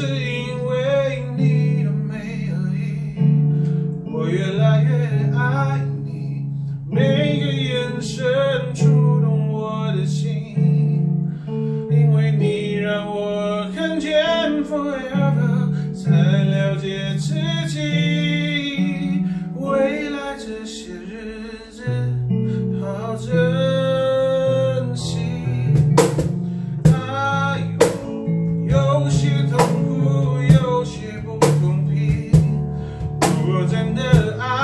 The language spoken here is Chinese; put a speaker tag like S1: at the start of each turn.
S1: 是因为你的美而已我越来越爱你每个眼神触动我的心因为你让我看见 forever 才了解自己。them the.